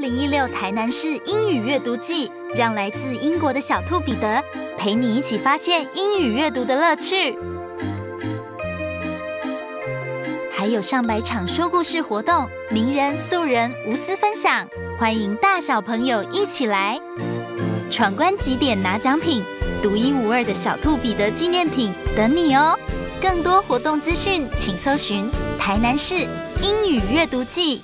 零一六台南市英语阅读季，让来自英国的小兔彼得陪你一起发现英语阅读的乐趣。还有上百场说故事活动，名人素人无私分享，欢迎大小朋友一起来闯关几点拿奖品，独一无二的小兔彼得纪念品等你哦！更多活动资讯，请搜寻台南市英语阅读季。